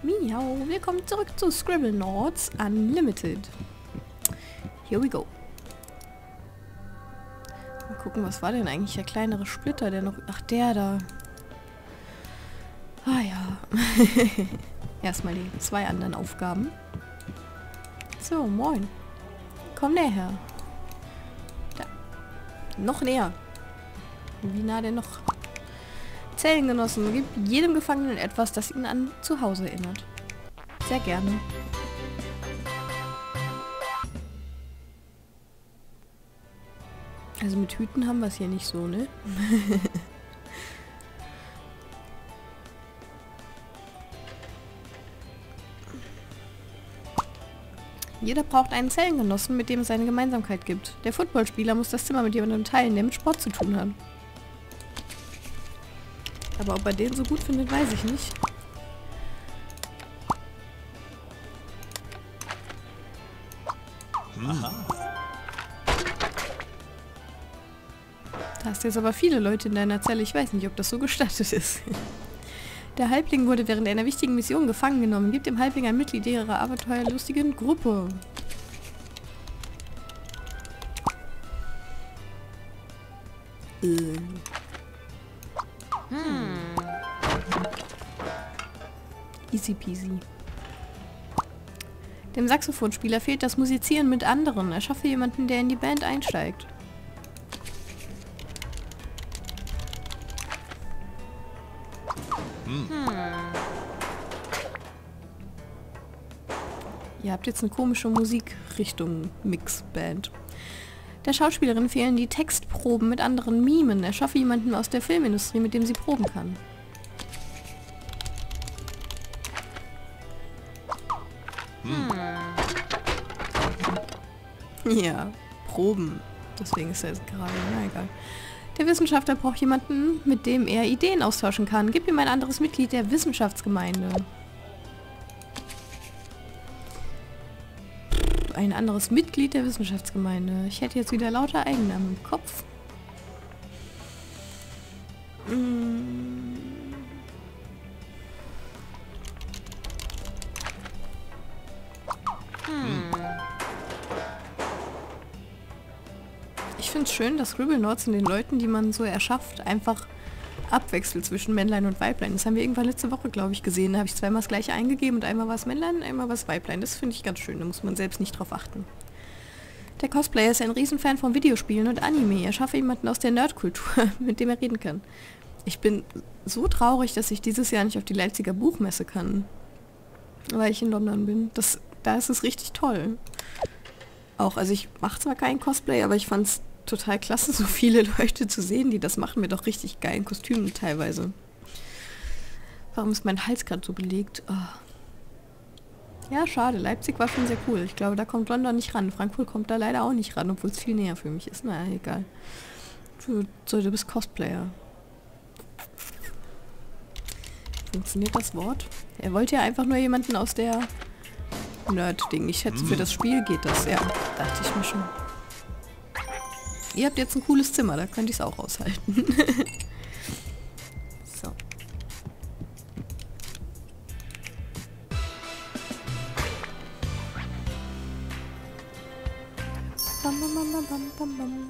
Miau, willkommen zurück zu Scribble Notes Unlimited. Here we go. Mal gucken, was war denn eigentlich der kleinere Splitter, der noch... Ach, der da. Ah ja. Erstmal die zwei anderen Aufgaben. So, moin. Komm näher. Da. Noch näher. Wie nah denn noch? Zellengenossen, gibt jedem Gefangenen etwas, das ihn an zu Hause erinnert. Sehr gerne. Also mit Hüten haben wir es hier nicht so, ne? Jeder braucht einen Zellengenossen, mit dem es eine Gemeinsamkeit gibt. Der Footballspieler muss das Zimmer mit jemandem teilen, der mit Sport zu tun hat. Aber ob er den so gut findet, weiß ich nicht. Da hast jetzt aber viele Leute in deiner Zelle. Ich weiß nicht, ob das so gestattet ist. Der Halbling wurde während einer wichtigen Mission gefangen genommen. Gibt dem Halbling ein Mitglied ihrer abenteuerlustigen Gruppe. Äh. Easy peasy. Dem Saxophonspieler fehlt das Musizieren mit anderen. Erschaffe jemanden, der in die Band einsteigt. Ihr habt jetzt eine komische Musikrichtung Mixband. Der Schauspielerin fehlen die Textproben mit anderen Mimen. Erschaffe jemanden aus der Filmindustrie, mit dem sie proben kann. Ja, Proben. Deswegen ist er jetzt gerade, na egal. Der Wissenschaftler braucht jemanden, mit dem er Ideen austauschen kann. Gib ihm ein anderes Mitglied der Wissenschaftsgemeinde. Ein anderes Mitglied der Wissenschaftsgemeinde. Ich hätte jetzt wieder lauter Eigennamen im Kopf. Mm. Es schön, dass Scribblenauts in den Leuten, die man so erschafft, einfach abwechselt zwischen Männlein und Weiblein. Das haben wir irgendwann letzte Woche, glaube ich, gesehen. Da habe ich zweimal das gleiche eingegeben und einmal war es Männlein, einmal war es Weiblein. Das finde ich ganz schön, da muss man selbst nicht drauf achten. Der Cosplayer ist ein Riesenfan von Videospielen und Anime. Er schaffe jemanden aus der Nerdkultur, mit dem er reden kann. Ich bin so traurig, dass ich dieses Jahr nicht auf die Leipziger Buchmesse kann. Weil ich in London bin. Das, da ist es richtig toll. Auch, also ich mache zwar keinen Cosplay, aber ich fand es total klasse, so viele Leute zu sehen, die das machen, mit doch richtig geilen Kostümen teilweise. Warum ist mein Hals gerade so belegt? Oh. Ja, schade. Leipzig war schon sehr cool. Ich glaube, da kommt London nicht ran. Frankfurt kommt da leider auch nicht ran, obwohl es viel näher für mich ist. Na, egal. Du, so, du bist Cosplayer. Funktioniert das Wort? Er wollte ja einfach nur jemanden aus der Nerd-Ding. Ich schätze, für das Spiel geht das. Ja, dachte ich mir schon. Ihr habt jetzt ein cooles Zimmer, da könnt ich es auch aushalten. so. Bam, bam, bam, bam, bam, bam.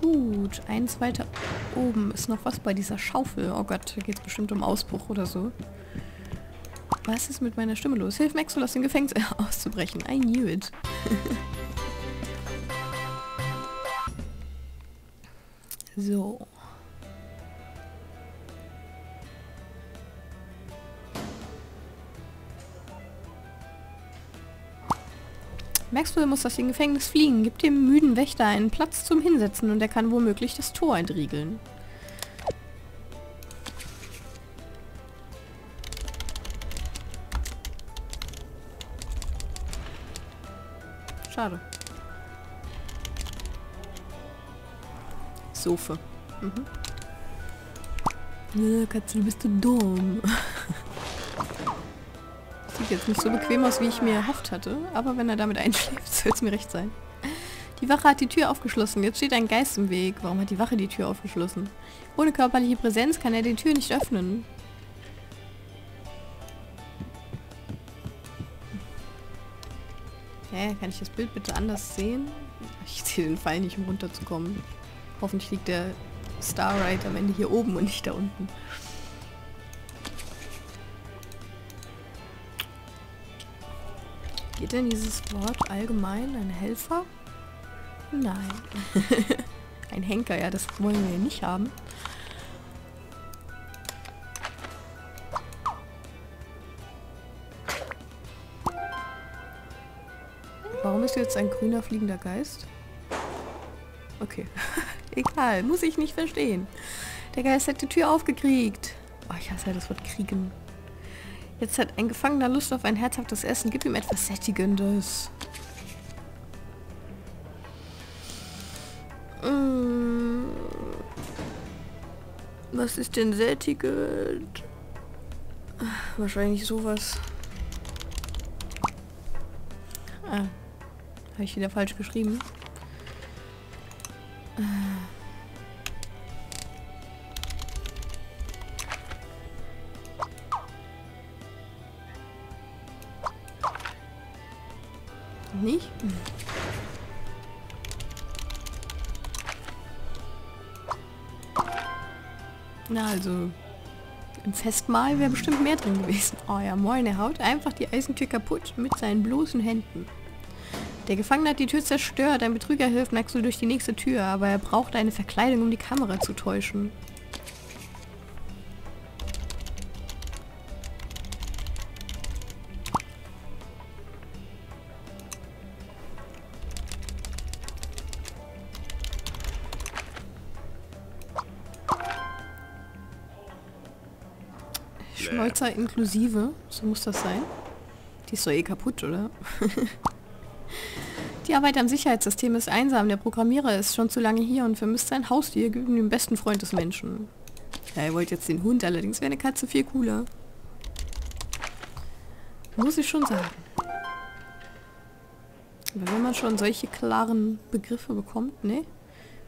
Gut, eins weiter oben ist noch was bei dieser Schaufel. Oh Gott, da geht es bestimmt um Ausbruch oder so. Was ist mit meiner Stimme los? Hilf Maxwell aus dem Gefängnis auszubrechen. I knew it. so. Maxwell muss aus dem Gefängnis fliegen. Gibt dem müden Wächter einen Platz zum Hinsetzen und er kann womöglich das Tor entriegeln. Schade. Sofa. Mhm. Ja, Katze, du bist du dumm. Sieht jetzt nicht so bequem aus, wie ich mir erhofft hatte, aber wenn er damit einschläft, soll es mir recht sein. Die Wache hat die Tür aufgeschlossen. Jetzt steht ein Geist im Weg. Warum hat die Wache die Tür aufgeschlossen? Ohne körperliche Präsenz kann er die Tür nicht öffnen. Kann ich das Bild bitte anders sehen? Ich sehe den Pfeil nicht, um runterzukommen. Hoffentlich liegt der Starlight am Ende hier oben und nicht da unten. Geht denn dieses Wort allgemein ein Helfer? Nein. ein Henker, ja, das wollen wir nicht haben. Ist jetzt ein grüner fliegender Geist? Okay. Egal, muss ich nicht verstehen. Der Geist hat die Tür aufgekriegt. Oh, ich hasse ja das Wort kriegen. Jetzt hat ein Gefangener Lust auf ein herzhaftes Essen. Gib ihm etwas Sättigendes. Mm. Was ist denn sättigend? Wahrscheinlich sowas. Habe ich wieder falsch geschrieben. Nicht? Na also, im Festmahl wäre bestimmt mehr drin gewesen. Oh ja, moin, er haut einfach die Eisentür kaputt mit seinen bloßen Händen. Der Gefangene hat die Tür zerstört. Ein Betrüger hilft Maxwell durch die nächste Tür, aber er braucht eine Verkleidung, um die Kamera zu täuschen. Schnäuzer inklusive, so muss das sein. Die ist doch eh kaputt, oder? Die Arbeit am Sicherheitssystem ist einsam. Der Programmierer ist schon zu lange hier und vermisst sein Haustier gegen den besten Freund des Menschen. Ja, er wollte jetzt den Hund, allerdings wäre eine Katze viel cooler. Muss ich schon sagen. Aber wenn man schon solche klaren Begriffe bekommt, ne?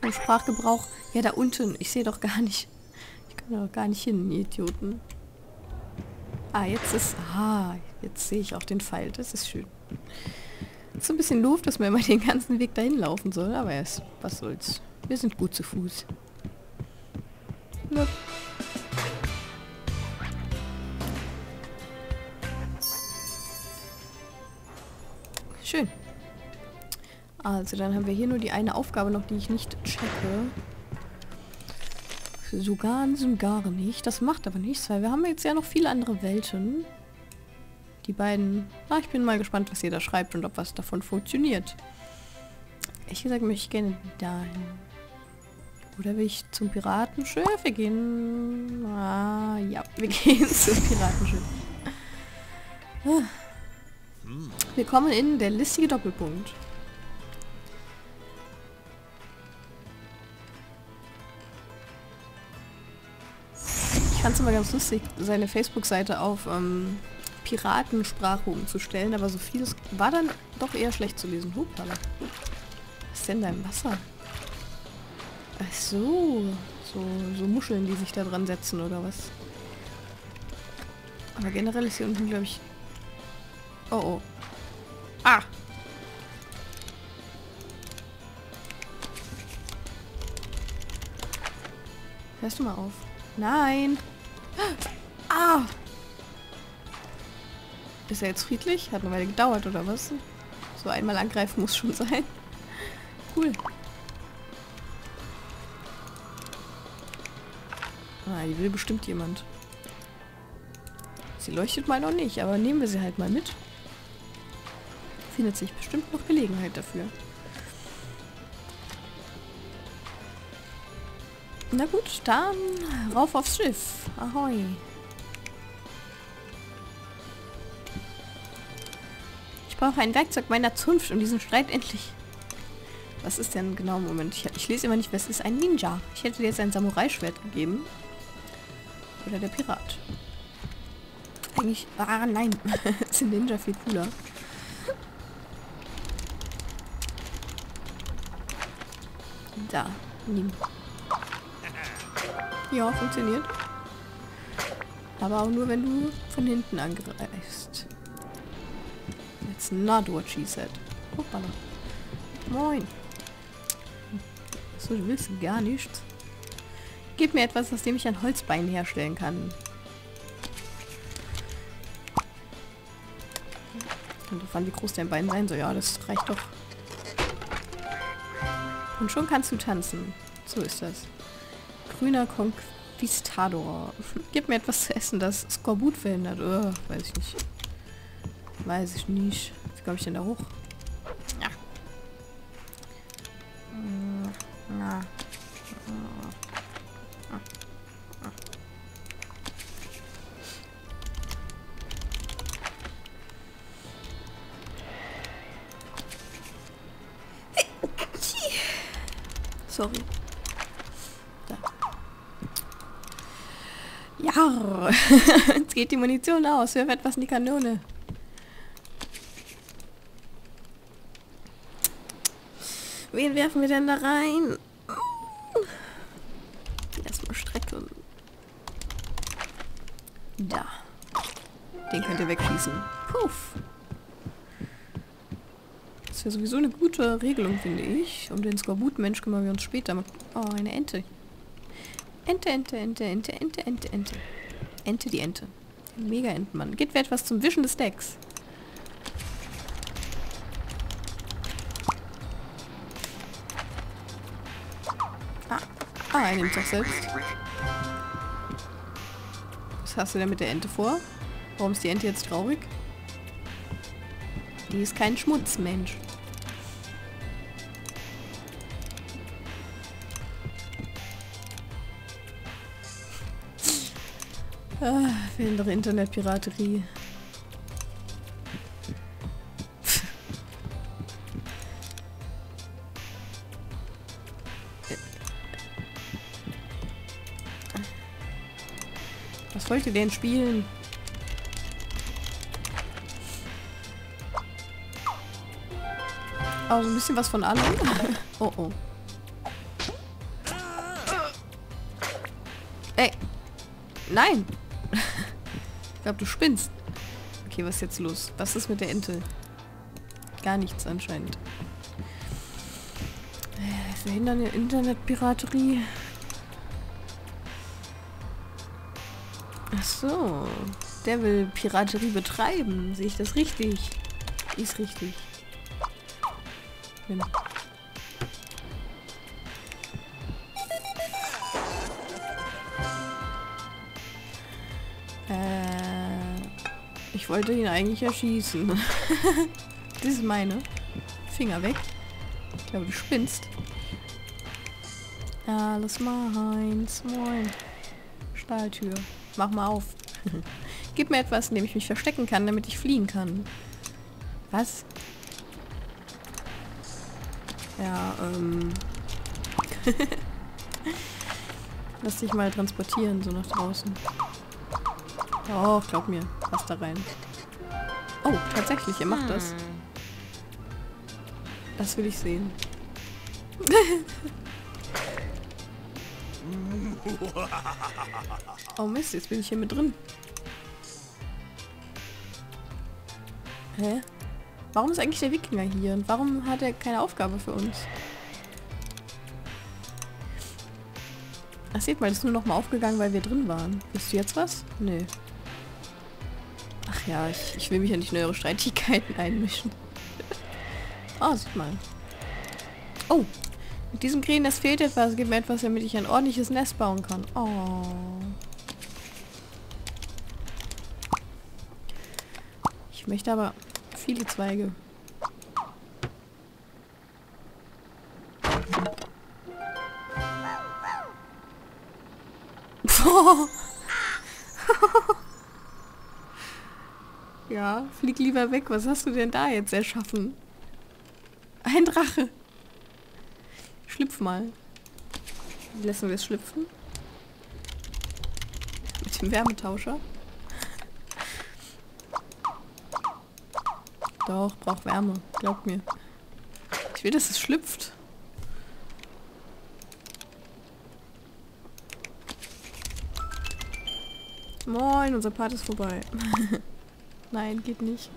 Vom Sprachgebrauch. Ja, da unten. Ich sehe doch gar nicht. Ich kann doch gar nicht hin, ihr Idioten. Ah, jetzt ist... Ah, jetzt sehe ich auch den Pfeil. Das ist schön. Ist so ein bisschen doof, dass man immer den ganzen Weg dahin laufen soll, aber es, was soll's. Wir sind gut zu Fuß. Ja. Schön. Also, dann haben wir hier nur die eine Aufgabe noch, die ich nicht checke. So ganz und gar nicht. Das macht aber nichts, weil wir haben jetzt ja noch viele andere Welten die beiden... Na, ich bin mal gespannt, was ihr da schreibt und ob was davon funktioniert. Ich gesagt, möchte ich gerne dahin. Oder will ich zum Piratenschiff? Wir gehen... Ah, ja, wir gehen zum Piratenschiff. Ah. Willkommen in der listige Doppelpunkt. Ich fand es immer ganz lustig, seine Facebook-Seite auf ähm, Piratensprache umzustellen, aber so vieles war dann doch eher schlecht zu lesen. Hupala. Was ist denn da im Wasser? Ach so. so. So Muscheln, die sich da dran setzen oder was? Aber generell ist hier unten, glaube ich... Oh oh. Ah! Hörst du mal auf? Nein! Ah! Ist er jetzt friedlich? Hat eine Weile gedauert, oder was? So einmal angreifen muss schon sein. Cool. Ah, die will bestimmt jemand. Sie leuchtet mal noch nicht, aber nehmen wir sie halt mal mit. Findet sich bestimmt noch Gelegenheit dafür. Na gut, dann rauf aufs Schiff. Ahoi. Brauche ein Werkzeug meiner Zunft, um diesen Streit endlich... Was ist denn genau? Moment, ich, ich lese immer nicht, was ist ein Ninja? Ich hätte dir jetzt ein Samurai-Schwert gegeben. Oder der Pirat. Eigentlich... Ah, nein. ein Ninja viel cooler. Da, nimm. Ja, funktioniert. Aber auch nur, wenn du von hinten angreifst. It's not what she said. Hoppala. Moin. So, du willst gar nichts. Gib mir etwas, aus dem ich ein Holzbein herstellen kann. Drauf an, wie groß dein Bein sein soll. Ja, das reicht doch. Und schon kannst du tanzen. So ist das. Grüner Conquistador. Gib mir etwas zu essen, das Skorbut verhindert. Oh, weiß ich nicht. Weiß ich nicht. Wie komme ich denn da hoch? Ja. Ja. Sorry. Da. Ja, jetzt geht die Munition aus. Wirf etwas in die Kanone. Wen werfen wir denn da rein? Erstmal strecken. Da. Den könnt ihr wegschießen. Puff. Das wäre sowieso eine gute Regelung, finde ich. Um den Skorbut-Mensch kümmern wir uns später. Oh, eine Ente. Ente, Ente, Ente, Ente, Ente, Ente, Ente. Ente, die Ente. Mega Entenmann. Geht mir etwas zum Wischen des Decks. Er nimmt doch selbst. Was hast du denn mit der Ente vor? Warum ist die Ente jetzt traurig? Die ist kein Schmutzmensch. Ah, fehlende Internetpiraterie. Ihr denn spielen? Oh, so ein bisschen was von allem. oh oh. Ey. Nein. ich glaube, du spinnst. Okay, was ist jetzt los? Was ist mit der Ente? Gar nichts anscheinend. Äh, verhindern Internetpiraterie. So. Der will Piraterie betreiben. Sehe ich das richtig? Ist richtig. Bin. Äh, ich wollte ihn eigentlich erschießen. das ist meine. Finger weg. Ich glaube, du spinnst. Alles meins. Moin. Stahltür. Mach mal auf. Gib mir etwas, in dem ich mich verstecken kann, damit ich fliehen kann. Was? Ja, ähm... Lass dich mal transportieren, so nach draußen. Oh, glaub mir. Pass da rein. Oh, tatsächlich, ihr macht das. Das will ich sehen. oh Mist, jetzt bin ich hier mit drin. Hä? Warum ist eigentlich der Wikinger hier? Und warum hat er keine Aufgabe für uns? Ach, seht mal, das ist nur noch mal aufgegangen, weil wir drin waren. Wisst du jetzt was? Nö. Ach ja, ich, ich will mich ja nicht in eure Streitigkeiten einmischen. oh, sieht mal. Oh, mit diesem Krähennest fehlt etwas. Gib mir etwas, damit ich ein ordentliches Nest bauen kann. Oh. Ich möchte aber viele Zweige. ja, flieg lieber weg. Was hast du denn da jetzt erschaffen? Ein Drache. Schlüpf mal. Lassen wir es schlüpfen. Mit dem Wärmetauscher. Doch, braucht Wärme. Glaubt mir. Ich will, dass es schlüpft. Moin, unser Part ist vorbei. Nein, geht nicht.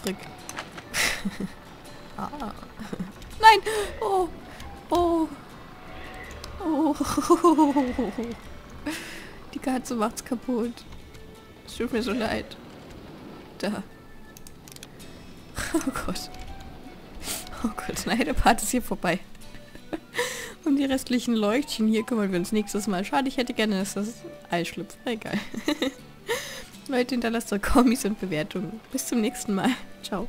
Schlüpfrig. ah. Nein! Oh! Oh! Oh! Die Katze macht's kaputt. Es tut mir so leid. Da. Oh Gott. Oh Gott, nein, Part ist hier vorbei. um die restlichen Leuchtchen hier kümmern wir uns nächstes Mal. Schade, ich hätte gerne, dass das Ei schlüpft. Egal. Leute, hinterlasst eure Kommis und Bewertungen. Bis zum nächsten Mal. Ciao.